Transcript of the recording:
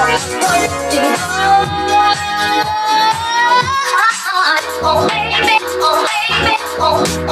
Oh, baby, oh, baby, oh.